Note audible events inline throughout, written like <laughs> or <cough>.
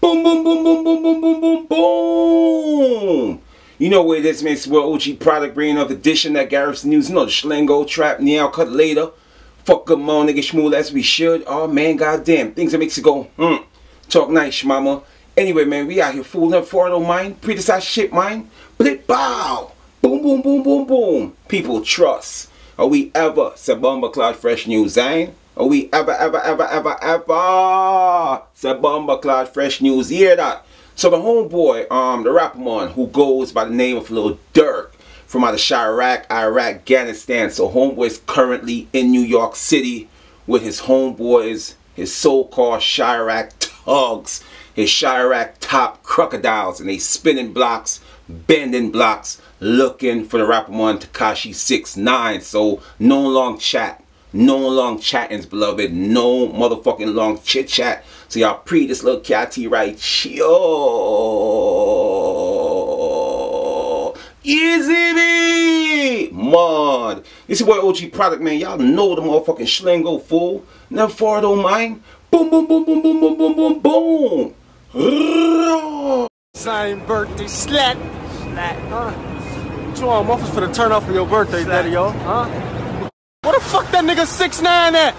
Boom, boom, boom, boom, boom, boom, boom, boom, boom. You know where this makes where OG product bringing up edition that Garrison News. You know the Schlingo trap, Neil cut later. Fuck good on nigga schmool as we should. Oh man, goddamn. Things that makes you go, hmm. Talk nice, mama. Anyway, man, we out here fooling for don't mind. Pretty side shit, mind. But it bow. Boom, boom, boom, boom, boom. People trust. Are we ever? Sabumba Cloud Fresh News, ain't? Are we ever, ever, ever, ever, ever? Sabumba Cloud Fresh News. Hear that? So the homeboy, um, the rapper man who goes by the name of Lil Durk from out of Chiraq, Iraq, Afghanistan. So homeboy's currently in New York City with his homeboys, his so-called Chiraq thugs, his Chiraq top crocodiles, and they spinning blocks, bending blocks, looking for the rapper man Tekashi 69. So no long chat. No long chattings, beloved. No motherfucking long chit chat. So y'all pre this little catty right yo. Easy me! Mod. This is boy OG product, man. Y'all know the motherfucking schlingo fool. Never far don't mind. Boom, boom, boom, boom, boom, boom, boom, boom, boom. Same birthday slat. Slat. Huh? What you want? I'm for the turn off for your birthday, daddy, yo. Huh? Where the fuck that nigga 6 9 at?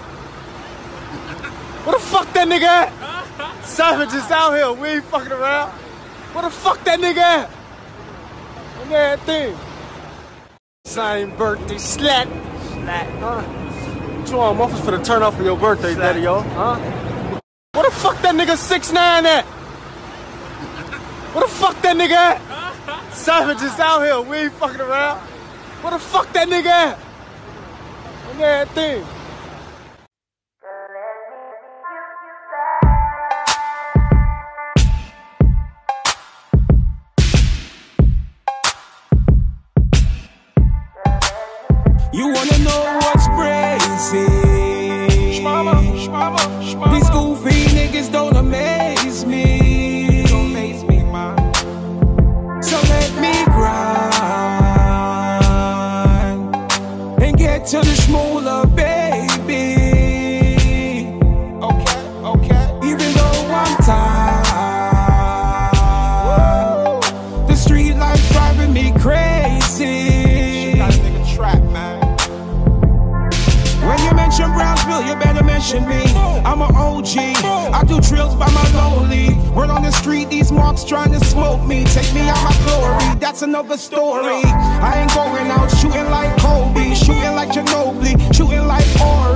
Where the fuck that nigga at? <laughs> Savage is out here. We ain't fucking around. Where the fuck that nigga at? On that thing. Same birthday slat. Slat. Huh? What you want? I'm for the turn off for your birthday, daddy, yo. Huh? Where the fuck that nigga 6 9 at? Where the fuck that nigga at? Savage is out here. We ain't fucking around. Where the fuck that nigga at? On that thing. You wanna know what's crazy? Get to the schmooler, baby. Okay, okay. Even though I'm tired, the street life driving me crazy. Nigga trap, man. When you mention Brownsville, you better mention me. I'm an OG. I do drills by my. Trying to smoke me. Take me out my glory, that's another story. I ain't going out shooting like Kobe, shooting like Ginobili, shooting like Ori.